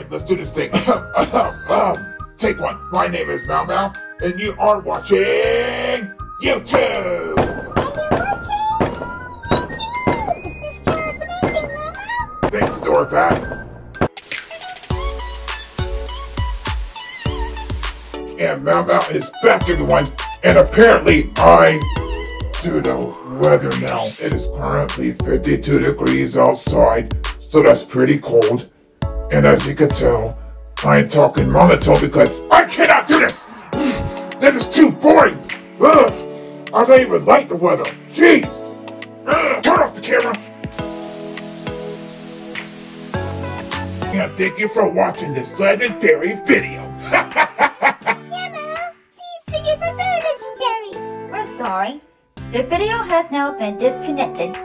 Alright, let's do this thing. um, take one. My name is Mao Mao, and you are watching YouTube! Thank you watching YouTube. Thanks, Dorpat. And Mao Mao is back everyone, and apparently I do the weather now. It is currently 52 degrees outside, so that's pretty cold. And as you can tell, I am talking monotone because I cannot do this! This is too boring! Ugh. I don't even like the weather. Jeez! Ugh. Turn off the camera! And thank you for watching this legendary video. Yammer, these figures are very legendary. We're sorry. The video has now been disconnected